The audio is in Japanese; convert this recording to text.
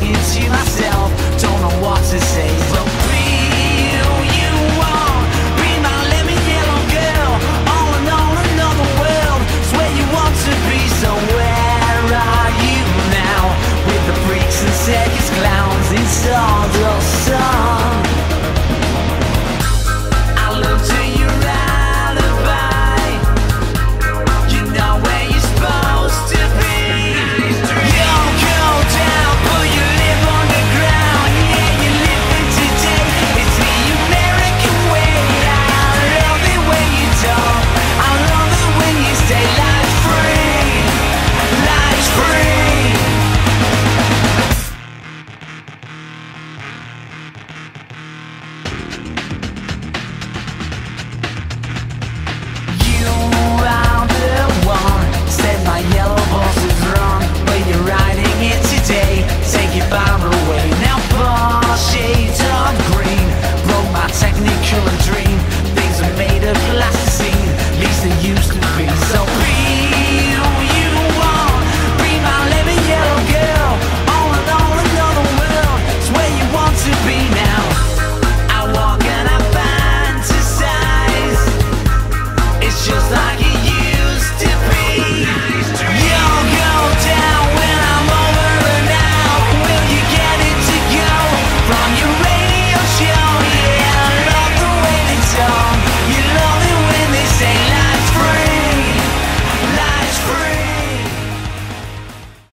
ぎします